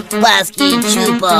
Paski Chupo.